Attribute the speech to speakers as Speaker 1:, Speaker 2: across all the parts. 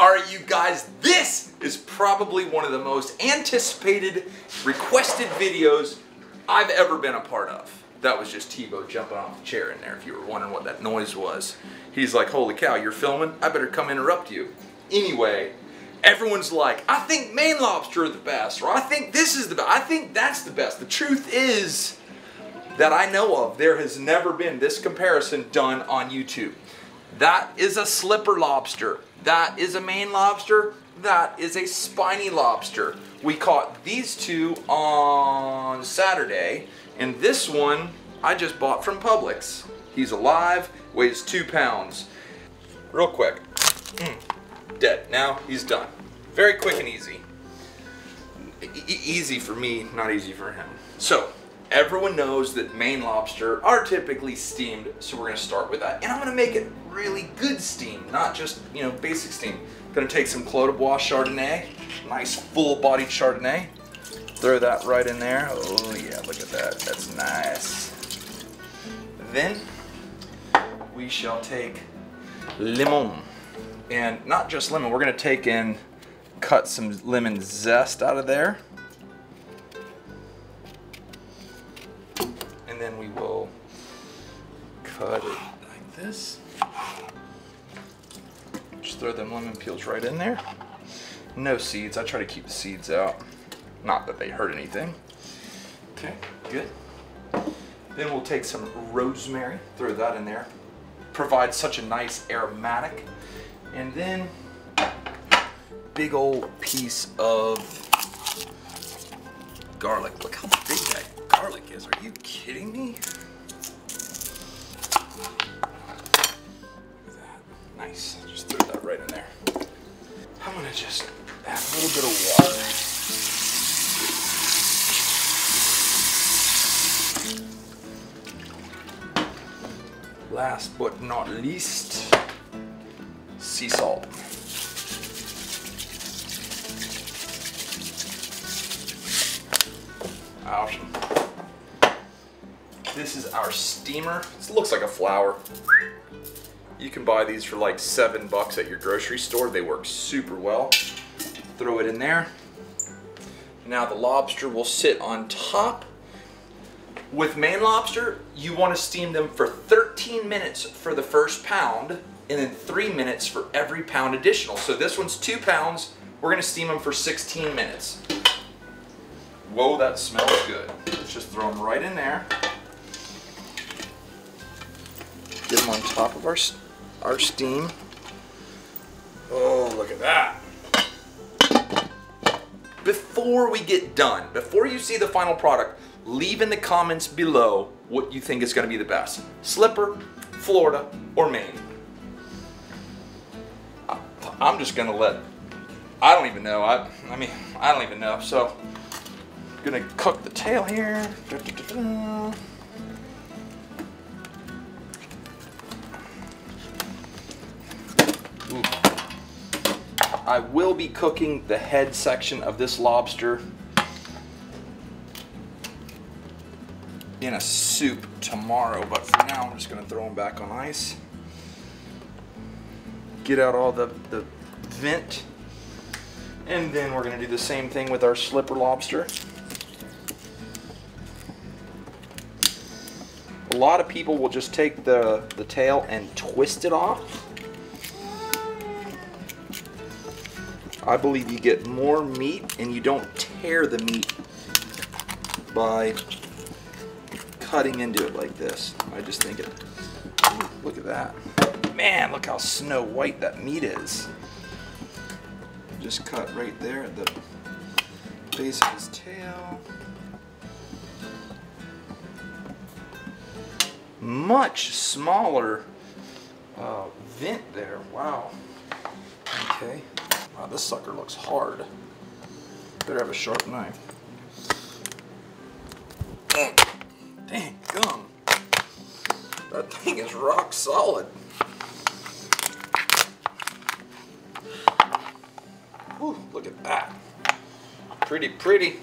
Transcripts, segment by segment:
Speaker 1: All right, you guys, this is probably one of the most anticipated, requested videos I've ever been a part of. That was just Tebow jumping off the chair in there, if you were wondering what that noise was. He's like, holy cow, you're filming? I better come interrupt you. Anyway, everyone's like, I think Maine lobster are the best, or I think this is the best, I think that's the best. The truth is that I know of, there has never been this comparison done on YouTube. That is a slipper lobster. That is a Maine lobster. That is a spiny lobster. We caught these two on Saturday, and this one I just bought from Publix. He's alive, weighs two pounds. Real quick. Mm. Dead. Now he's done. Very quick and easy. E easy for me, not easy for him. So, everyone knows that Maine lobster are typically steamed, so we're gonna start with that. And I'm gonna make it really good steam, not just, you know, basic steam. Gonna take some Clos du Bois Chardonnay, nice full-bodied Chardonnay. Throw that right in there. Oh yeah, look at that, that's nice. Then, we shall take lemon. And not just lemon, we're gonna take and cut some lemon zest out of there. And then we will cut it like this. Just throw them lemon peels right in there. No seeds, I try to keep the seeds out. Not that they hurt anything. Okay, good. Then we'll take some rosemary, throw that in there. Provides such a nice aromatic. And then big old piece of garlic. Look how big that garlic is. Are you kidding me? Nice. Just throw that right in there. I'm gonna just add a little bit of water. Last but not least, sea salt. Awesome. This is our steamer. It looks like a flower. You can buy these for like seven bucks at your grocery store. They work super well. Throw it in there. Now the lobster will sit on top. With Maine lobster, you want to steam them for 13 minutes for the first pound and then three minutes for every pound additional. So this one's two pounds. We're gonna steam them for 16 minutes. Whoa, that smells good. Let's just throw them right in there. Get them on top of our, our steam. Oh, look at that. Before we get done, before you see the final product, leave in the comments below what you think is gonna be the best. Slipper, Florida, or Maine. I'm just gonna let, I don't even know. I, I mean, I don't even know. So, gonna cook the tail here. Da, da, da, I will be cooking the head section of this lobster in a soup tomorrow, but for now I'm just gonna throw them back on ice. Get out all the, the vent, and then we're gonna do the same thing with our slipper lobster. A lot of people will just take the, the tail and twist it off. I believe you get more meat and you don't tear the meat by cutting into it like this. I just think it, look at that. Man, look how snow white that meat is. Just cut right there at the base of his tail. Much smaller uh, vent there, wow. Okay. Wow, this sucker looks hard. Better have a sharp knife. Dang gum. That thing is rock solid. Whew, look at that. Pretty, pretty.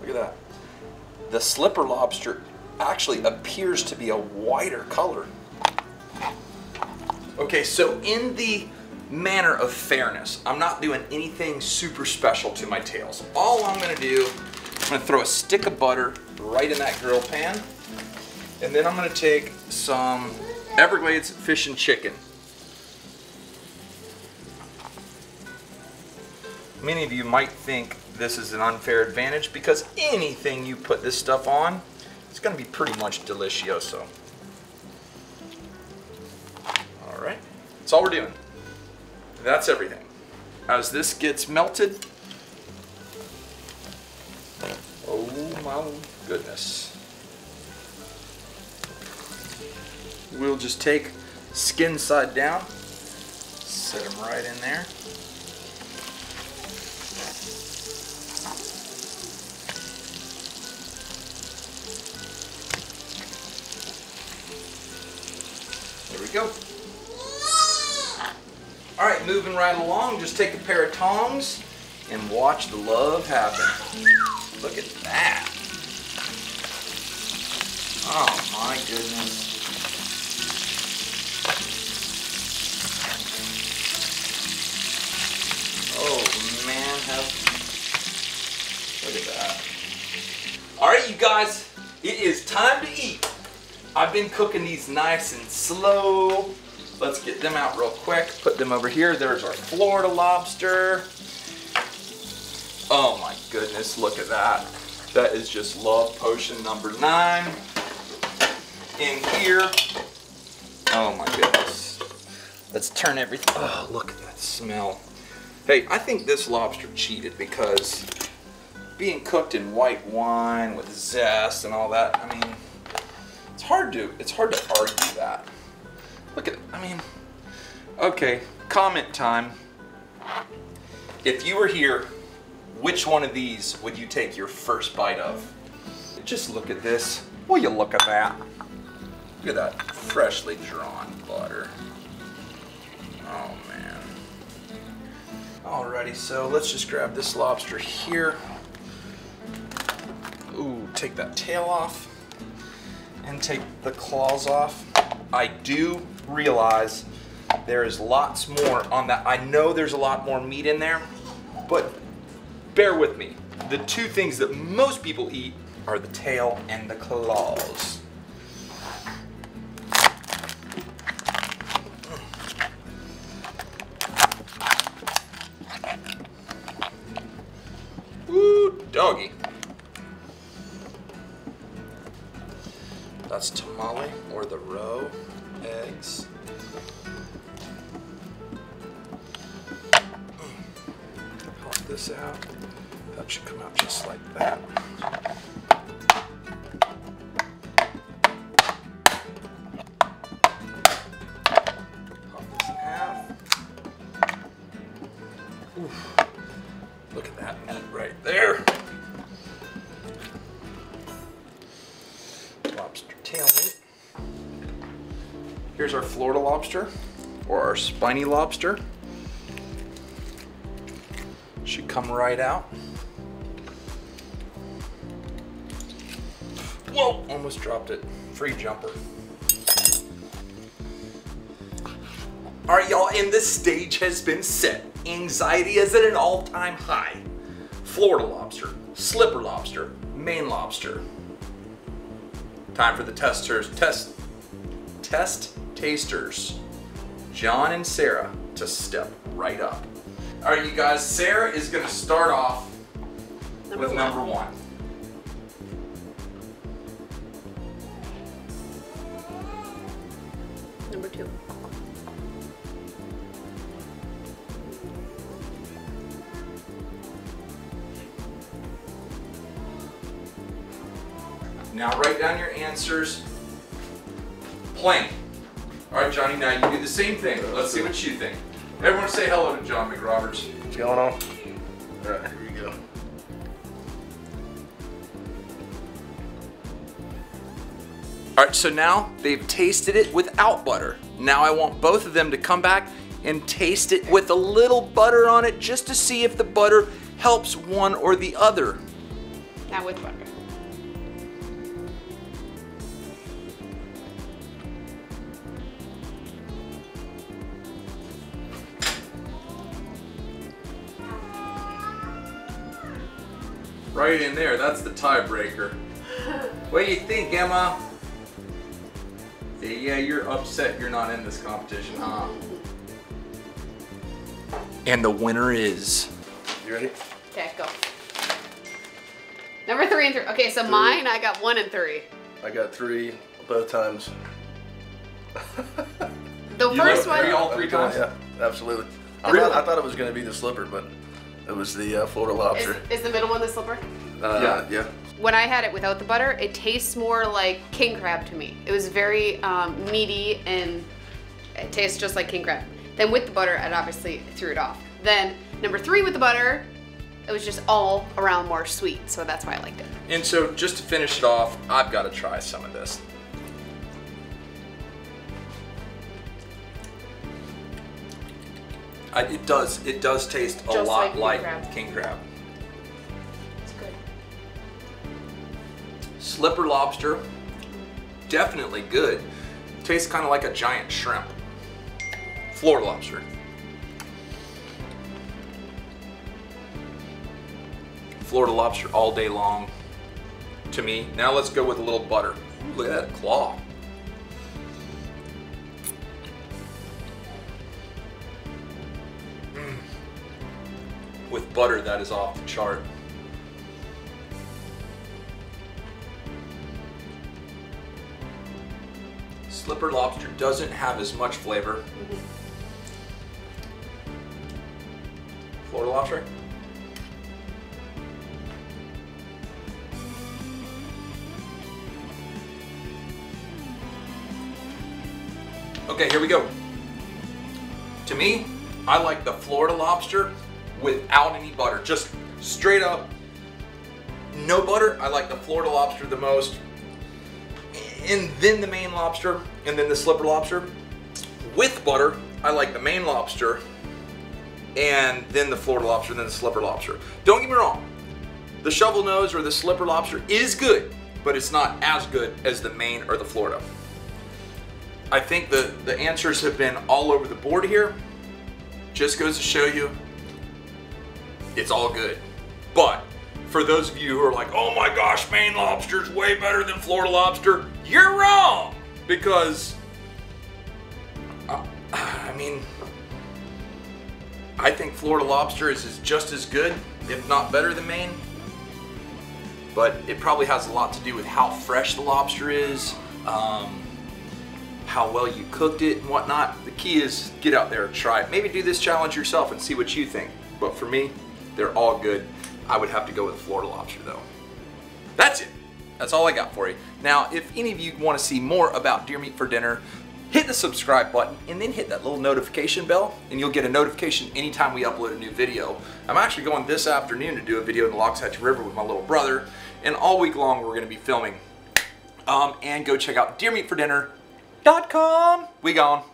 Speaker 1: Look at that. The slipper lobster actually appears to be a whiter color. Okay, so in the manner of fairness, I'm not doing anything super special to my tails. All I'm gonna do, I'm gonna throw a stick of butter right in that grill pan, and then I'm gonna take some Everglades fish and chicken. Many of you might think this is an unfair advantage because anything you put this stuff on, it's gonna be pretty much delicioso. All right, that's all we're doing. That's everything. As this gets melted, oh my goodness. We'll just take skin side down, set them right in there. Go. All right, moving right along, just take a pair of tongs and watch the love happen. Look at that. Oh my goodness. Oh man, have look at that. All right, you guys, it is time to eat. I've been cooking these nice and slow. Let's get them out real quick. Put them over here. There's our Florida lobster. Oh my goodness, look at that. That is just love potion number nine. In here. Oh my goodness. Let's turn everything. Oh, look at that smell. Hey, I think this lobster cheated because being cooked in white wine with zest and all that, I mean, it's hard to it's hard to argue that. Look at I mean, okay, comment time. If you were here, which one of these would you take your first bite of? Just look at this. Will you look at that? Look at that freshly drawn butter. Oh man. Alrighty, so let's just grab this lobster here. Ooh, take that tail off and take the claws off. I do realize there is lots more on that. I know there's a lot more meat in there, but bear with me. The two things that most people eat are the tail and the claws. That's tomalley or the roe eggs. Hmm. Pop this out. That should come out just like that. Pop this in half. Oof. Look at that meat right there. Here's our Florida lobster, or our spiny lobster. Should come right out. Whoa, almost dropped it. Free jumper. All right, y'all, and this stage has been set. Anxiety is at an all-time high. Florida lobster, slipper lobster, Maine lobster. Time for the testers, test, test tasters, John and Sarah, to step right up. All right, you guys, Sarah is gonna start off
Speaker 2: Number
Speaker 1: with
Speaker 2: one.
Speaker 1: number one.
Speaker 2: Number two.
Speaker 1: Now write down your answers plain. All right, Johnny, now you do the same thing. Let's see what you think. Everyone say hello to John McRoberts.
Speaker 3: What's going on? All right, here we go.
Speaker 1: All right, so now they've tasted it without butter. Now I want both of them to come back and taste it with a little butter on it just to see if the butter helps one or the other.
Speaker 2: Not with butter.
Speaker 1: Right in there, that's the tiebreaker. what do you think, Emma? Yeah, you're upset you're not in this competition, huh? And the winner is.
Speaker 3: You ready?
Speaker 2: Okay, go. Number three and three. Okay, so mine, I got one and three.
Speaker 3: I got three both times.
Speaker 2: The
Speaker 1: You
Speaker 2: first
Speaker 1: got three all three times?
Speaker 3: Yeah, absolutely. I, thought, I thought it was going to be the slipper, but it was the uh, Florida
Speaker 2: is,
Speaker 3: lobster.
Speaker 2: is the middle one the slipper?
Speaker 3: uh,
Speaker 1: Yeah.
Speaker 3: yeah.
Speaker 2: When I had it without the butter, it tastes more like king crab to me. It was very um, meaty and it tastes just like king crab. Then with the butter, it obviously threw it off. Then number three with the butter, it was just all around more sweet, so that's why I liked it.
Speaker 1: And so, just to finish it off, I've got to try some of this. I, it does. It does taste a
Speaker 2: Just
Speaker 1: lot
Speaker 2: like
Speaker 1: like,
Speaker 2: king crab.
Speaker 1: king crab.
Speaker 2: It's good.
Speaker 1: Slipper lobster, definitely good. Tastes kind of like a giant shrimp. Florida lobster. Florida lobster all day long to me. Now let's go with a little butter. Ooh, look at that claw. Butter, that is off the chart. Slipper lobster doesn't have as much flavor. Florida lobster? Okay, here we go. To me, I like the Florida lobster without any butter. Just straight up, no butter. I like the Florida lobster the most and then the Maine lobster, and then the slipper lobster. With butter, I like the Maine lobster, and then the Florida lobster, then the slipper lobster. Don't get me wrong, the shovel nose or the slipper lobster is good, but it's not as good as the Maine or the Florida. I think the, the answers have been all over the board here. Just goes to show you, it's all good. But for those of you who are like, oh my gosh, Maine lobster is way better than Florida lobster, you're wrong. Because, uh, I mean, I think Florida lobster is, is just as good, if not better than Maine. But it probably has a lot to do with how fresh the lobster is, um, how well you cooked it and whatnot. The key is get out there and try it. Maybe do this challenge yourself and see what you think. But for me, they're all good. I would have to go with Florida lobster though. That's it. That's all I got for you. Now, if any of you want to see more about Deer Meat for Dinner, hit the subscribe button and then hit that little notification bell and you'll get a notification anytime we upload a new video. I'm actually going this afternoon to do a video in the Loxahatchee River with my little brother and all week long we're going to be filming. Um, and go check out deermeatfordinner.com. We gone.